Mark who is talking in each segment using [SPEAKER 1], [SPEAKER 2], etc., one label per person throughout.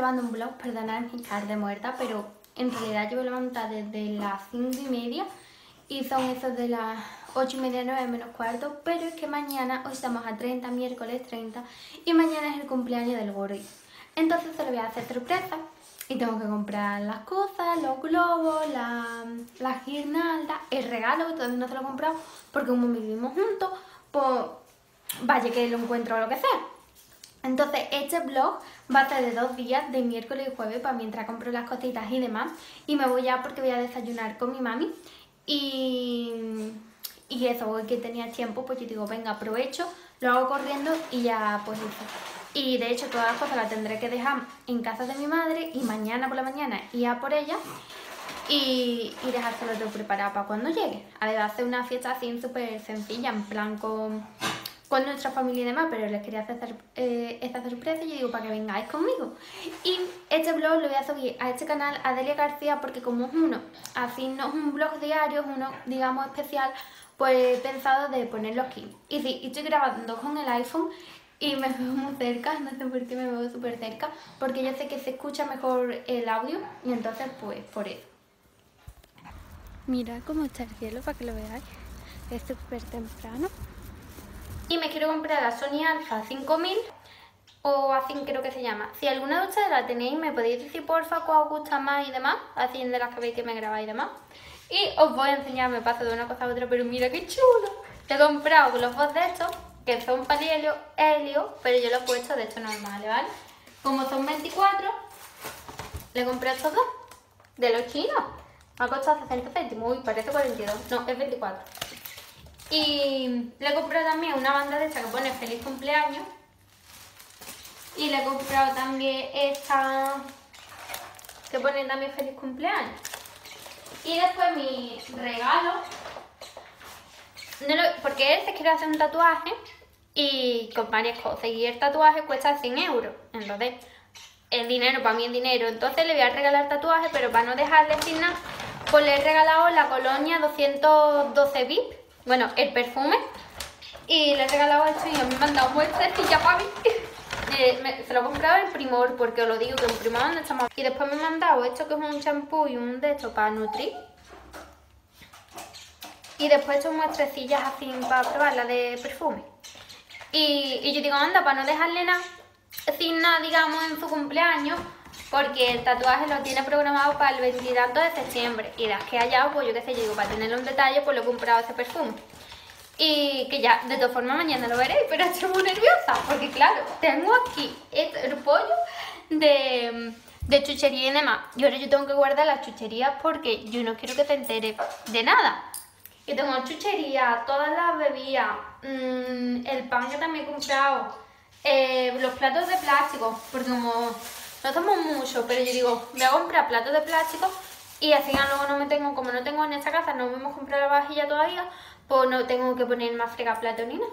[SPEAKER 1] grabando un vlog, perdonad mi cara de muerta, pero en realidad llevo levantada desde las 5 y media y son esos de las 8 y media, 9 menos cuarto, pero es que mañana, hoy estamos a 30, miércoles 30, y mañana es el cumpleaños del gorri. Entonces se lo voy a hacer sorpresa y tengo que comprar las cosas, los globos, la, la guirnalda, el regalo que todavía no se lo he comprado porque como vivimos juntos, pues vaya que lo encuentro o lo que sea. Entonces, este vlog va a ser de dos días, de miércoles y jueves, para mientras compro las cositas y demás. Y me voy ya porque voy a desayunar con mi mami. Y, eso, hoy que tenía tiempo, pues yo digo, venga, aprovecho, lo hago corriendo y ya, pues eso. Y de hecho, todas las cosas las tendré que dejar en casa de mi madre y mañana por la mañana ir a por ella y, y dejárselo todo preparado para cuando llegue. A ver, hacer una fiesta así súper sencilla, en plan con con nuestra familia y demás, pero les quería hacer eh, esta sorpresa y yo digo para que vengáis conmigo. Y este blog lo voy a subir a este canal, Adelia García, porque como es uno, así no es un blog diario, es uno, digamos, especial, pues he pensado de ponerlo aquí. Y sí, estoy grabando con el iPhone y me veo muy cerca, no sé por qué me veo súper cerca, porque yo sé que se escucha mejor el audio y entonces pues por eso. Mira cómo está el cielo para que lo veáis, es súper temprano. Y me quiero comprar la Sony Alpha 5000 o así creo que se llama. Si alguna de ustedes la tenéis, me podéis decir porfa cuál os gusta más y demás, así de las que veis que me grabáis y demás. Y os voy a enseñar, me paso de una cosa a otra, pero mira qué chulo. He comprado globos de estos, que son para helio, helio, pero yo los he puesto de estos normales, ¿vale? Como son 24, le compré estos dos, de los chinos. Me ha costado 60 céntimos, uy, parece 42, no, es 24. Y le he comprado también una banda de esta que pone feliz cumpleaños. Y le he comprado también esta que pone también feliz cumpleaños. Y después mi regalo, porque él se quiere hacer un tatuaje y con varias cosas. Y el tatuaje cuesta 100 euros. Entonces, el dinero para mí es dinero. Entonces le voy a regalar tatuaje, pero para no dejarle sin nada, pues le he regalado la colonia 212 VIP bueno, el perfume. Y le he regalado esto y me han dado muestrecilla para mí. Eh, se lo he comprado en Primor porque os lo digo que en Primor donde estamos. Y después me han mandado esto que es un champú y un de esto para nutrir. Y después estas muestrecillas así para probarla de perfume. Y, y yo digo, anda, para no dejarle nada, sin nada, digamos, en su cumpleaños, porque el tatuaje lo tiene programado para el 22 de septiembre y las que haya, pues yo qué sé, yo para tenerlo en detalle, pues lo he comprado ese perfume. Y que ya, de todas formas, mañana lo veréis, pero estoy muy nerviosa, porque claro, tengo aquí el pollo de, chuchería y demás. Y ahora yo tengo que guardar las chucherías porque yo no quiero que te entere de nada. Y tengo chuchería, todas las bebidas, mmm, el pan que también he comprado, eh, los platos de plástico, porque como no tomo mucho, pero yo digo, voy a comprar platos de plástico y así ya luego no me tengo, como no tengo en esta casa, no me hemos comprado la vajilla todavía, pues no tengo que poner más frega plato ni nada.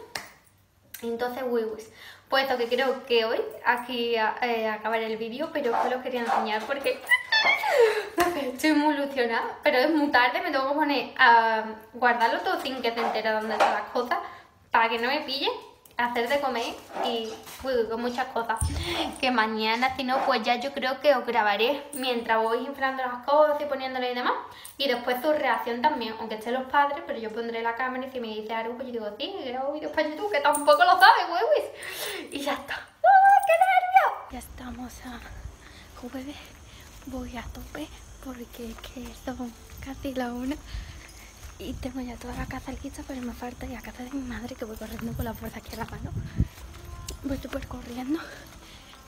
[SPEAKER 1] Entonces, wiwis. Pues esto que creo que hoy aquí eh, acabaré el vídeo, pero os lo quería enseñar porque estoy muy ilusionada. Pero es muy tarde, me tengo que poner a guardarlo todo sin que se entere dónde están las cosas para que no me pille hacer de comer y con muchas cosas. Que mañana si no pues ya yo creo que os grabaré mientras voy inflando las cosas y poniéndole y demás. Y después su reacción también aunque estén los padres pero yo pondré la cámara y si me dice algo pues yo digo sí grabo vídeos para YouTube que tampoco lo sabes huevos y ya está. ¡Ay, qué nervio! ya estamos a jueves. Voy a tope porque es que son casi la una y tengo ya toda la casa lista, pero me falta ya casa de mi madre que voy corriendo con la fuerza aquí a la mano. Voy súper corriendo.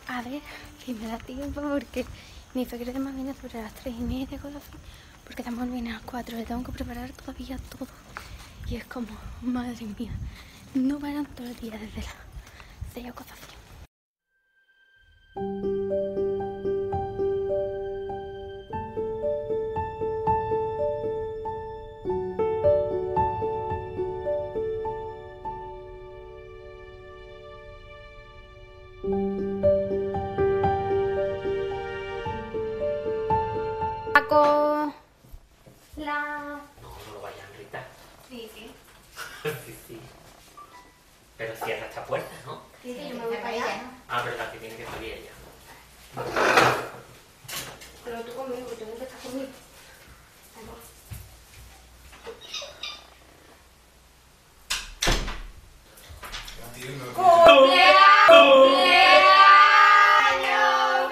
[SPEAKER 1] A ver si me da tiempo porque mi de más viene sobre las tres y media, cosas así. Porque estamos viene a las cuatro, le tengo que preparar todavía todo. Y es como, madre mía, no paran todo el día desde la seis o cosas así.
[SPEAKER 2] Ah, verdad, que tiene que salir ella.
[SPEAKER 1] Pero tú conmigo, tú no estás conmigo. ¡Cumpleaños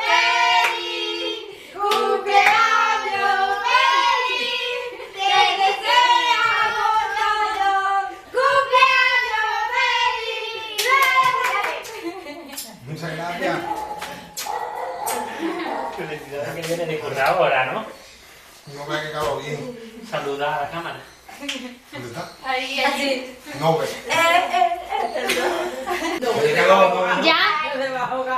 [SPEAKER 1] feliz! ¡Cumpleaños feliz! ¡Te deseamos todos! ¡Cumpleaños feliz!
[SPEAKER 3] Muchas gracias.
[SPEAKER 2] Felicidades que viene de currar ahora, ¿no?
[SPEAKER 3] No vea que acabo bien.
[SPEAKER 2] Saluda a la cámara.
[SPEAKER 3] ¿Dónde está?
[SPEAKER 1] Ahí, así.
[SPEAKER 3] No ve.
[SPEAKER 1] Ya.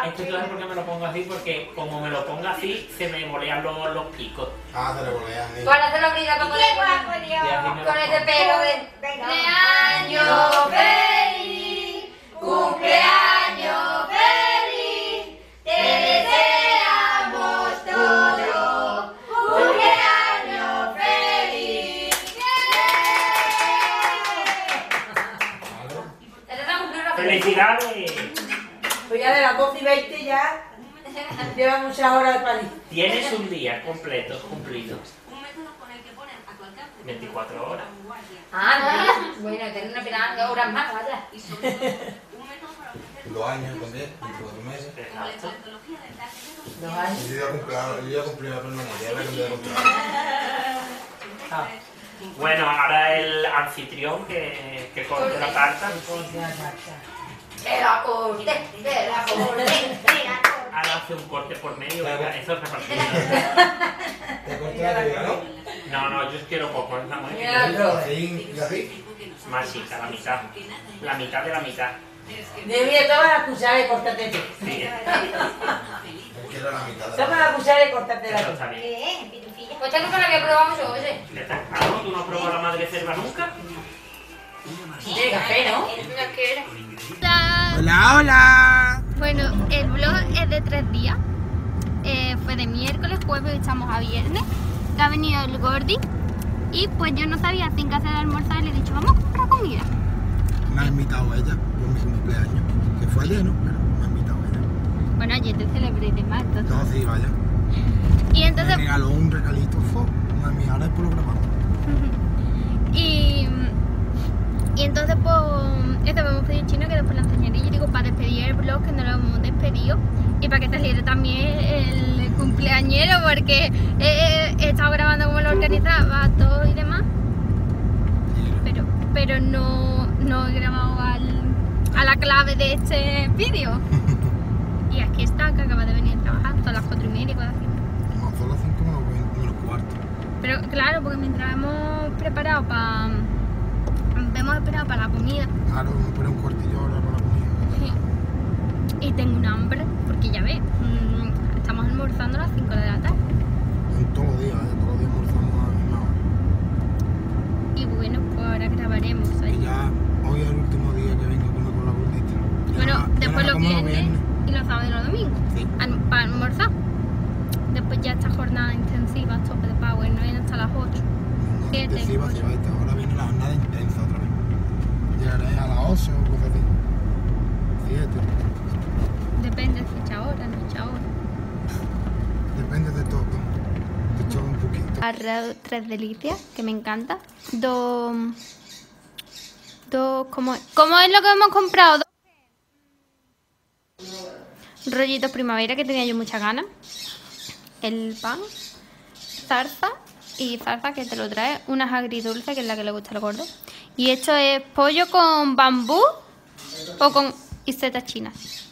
[SPEAKER 2] Es que claro, porque me lo pongo así, porque como me lo pongo así, se me molean los, los picos.
[SPEAKER 3] Ah, te le volean. eh.
[SPEAKER 1] Ahora te lo
[SPEAKER 2] me lo
[SPEAKER 1] con ese
[SPEAKER 2] pongo.
[SPEAKER 1] pelo de cumpleaños feliz,
[SPEAKER 2] ¡Felicidades!
[SPEAKER 4] Pues ya de las 12 y 20 ya lleva muchas horas de París.
[SPEAKER 2] Tienes un día completo, cumplido. 24 horas.
[SPEAKER 1] Ah, bueno, tengo una pena de horas más, vaya.
[SPEAKER 3] Dos años también, 24 meses.
[SPEAKER 2] Exacto.
[SPEAKER 4] Dos años.
[SPEAKER 3] Yo ya cumplí, yo ya cumplí la permanencia, ya la cambié de cumpleaños.
[SPEAKER 2] Bueno, ahora el anfitrión que, que corte la tarta.
[SPEAKER 1] Que la corte, que la corte, que la corte.
[SPEAKER 2] Ahora hace un corte por medio, venga, eso es repartido.
[SPEAKER 3] Te corté la tuya, ¿no?
[SPEAKER 2] No, no, yo quiero poco, es la
[SPEAKER 3] así.
[SPEAKER 2] Más chica, la mitad. La mitad de la mitad.
[SPEAKER 4] Debía tomar la cuchara y cortarte tú.
[SPEAKER 2] Sí,
[SPEAKER 3] Él quiere la mitad de
[SPEAKER 4] Toma
[SPEAKER 3] la
[SPEAKER 4] cuchara y cortarte la
[SPEAKER 2] eso
[SPEAKER 4] tú.
[SPEAKER 1] Pues esta nunca la había probado yo, oye.
[SPEAKER 2] ¿Tú no has probado la madre cerva nunca?
[SPEAKER 4] Tiene café, ¿no?
[SPEAKER 3] Hola, hola.
[SPEAKER 1] Bueno, el blog es de tres días. Eh, fue de miércoles, jueves estamos a viernes. Que ha venido el Gordi. Y pues yo no sabía sin que hacer almorzar y le he dicho, vamos a comprar comida.
[SPEAKER 3] Me ha invitado ella por mi cumpleaños. Que fue ayer, ¿no? Pero me ha invitado ella.
[SPEAKER 1] Bueno, ayer te celebré y demás, entonces.
[SPEAKER 3] No, sí, vaya.
[SPEAKER 1] Y
[SPEAKER 3] Me
[SPEAKER 1] entonces,
[SPEAKER 3] regaló un regalito. Fue una mía, ahora después lo grabamos.
[SPEAKER 1] Y, y entonces pues, esto me hemos pedido en chino que después lo enseñaré. Y yo digo, para despedir el blog, que no lo hemos despedido. Y para que saliera también el cumpleañero, porque he, he estado grabando cómo lo organizaba todo y demás. pero, pero no, no he grabado al, a la clave de este vídeo. y aquí está, que acaba de venir a trabajar, son las cuatro y media, cosas así.
[SPEAKER 3] No, son las 5 menos 20, menos cuarto.
[SPEAKER 1] Claro, porque mientras hemos preparado para... Hemos esperado para la comida
[SPEAKER 3] Claro, me pone un cuartillo ahora para la comida.
[SPEAKER 1] y tengo un hambre, porque ya ves, mm, estamos almorzando a las 5 de la tarde.
[SPEAKER 3] En todos los días, ¿eh? todos los días almorzamos a la misma hora.
[SPEAKER 1] Y bueno, pues ahora grabaremos
[SPEAKER 3] Y ya hoy es el último día que vengo con con la gordita.
[SPEAKER 1] Bueno, después
[SPEAKER 3] los
[SPEAKER 1] viernes y los sábados y los domingos.
[SPEAKER 3] Sí.
[SPEAKER 1] al- para almorzar. Después ya esta jornada intensiva, tope de power, no viene hasta las 8.
[SPEAKER 3] No,
[SPEAKER 1] Siete,
[SPEAKER 3] intensiva,
[SPEAKER 1] ocho.
[SPEAKER 3] sí, va, esta Ahora viene la jornada intensa otra vez. Llegaré a las 8 o cosas así. 7.
[SPEAKER 1] Depende si echa hora, no echa hora.
[SPEAKER 3] Depende de todo. Te echo un poquito.
[SPEAKER 1] Arreo tres delicias, que me encanta. Dos. Dos. ¿Cómo es? ¿Cómo es lo que hemos comprado? Dos rollitos primavera que tenía yo muchas ganas. El pan, zarza y zarza que te lo trae, unas agridulces que es la que le gusta al gordo. Y esto es pollo con bambú o con y setas chinas.